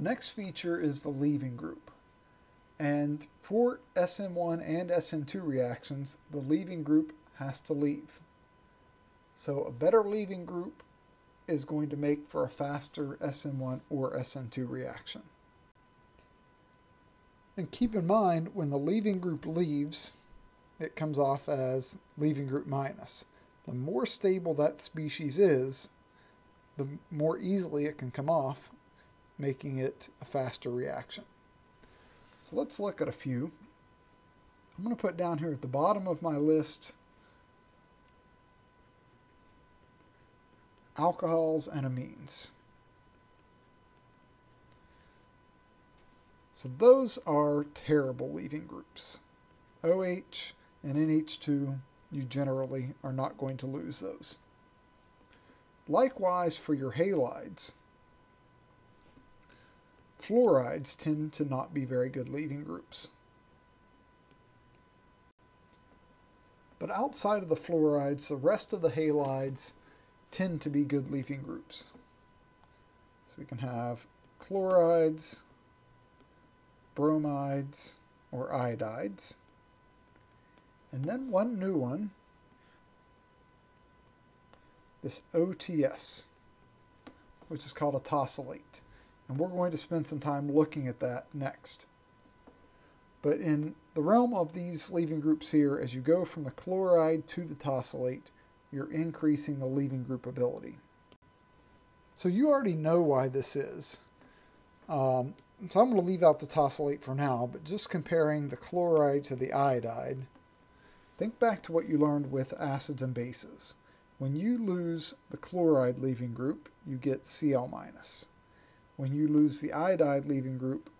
The next feature is the leaving group. And for SN1 and SN2 reactions, the leaving group has to leave. So a better leaving group is going to make for a faster SN1 or SN2 reaction. And keep in mind, when the leaving group leaves, it comes off as leaving group minus. The more stable that species is, the more easily it can come off, making it a faster reaction. So let's look at a few. I'm going to put down here at the bottom of my list alcohols and amines. So those are terrible leaving groups. OH and NH2, you generally are not going to lose those. Likewise for your halides, fluorides tend to not be very good leaving groups. But outside of the fluorides, the rest of the halides tend to be good leaving groups. So we can have chlorides, bromides, or iodides. And then one new one, this OTS, which is called a tosylate. And we're going to spend some time looking at that next. But in the realm of these leaving groups here, as you go from the chloride to the tosylate, you're increasing the leaving group ability. So you already know why this is. Um, so I'm going to leave out the tosylate for now, but just comparing the chloride to the iodide, think back to what you learned with acids and bases. When you lose the chloride leaving group, you get Cl minus. When you lose the iodide leaving group,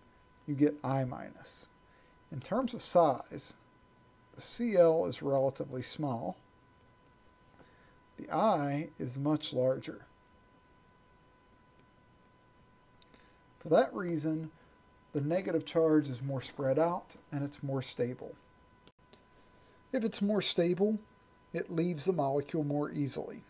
you get I minus. In terms of size, the Cl is relatively small, the I is much larger. For that reason, the negative charge is more spread out and it's more stable. If it's more stable, it leaves the molecule more easily.